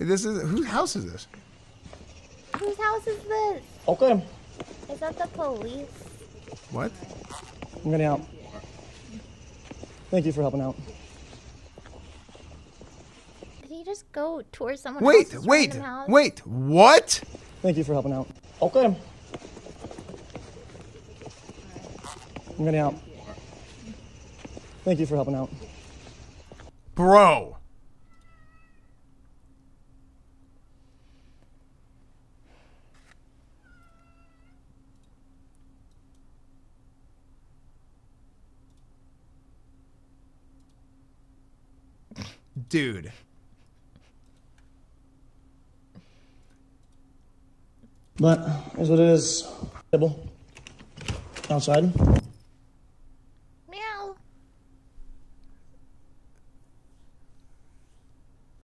This is whose house is this? Whose house is this? Okay, Is that the police? What? I'm getting out. Thank you for helping out. Did he just go towards someone Wait, else's wait, house? wait. What? Thank you for helping out. Okay. I'm getting out. Thank you for helping out. Bro. Dude. But is what it is. Outside.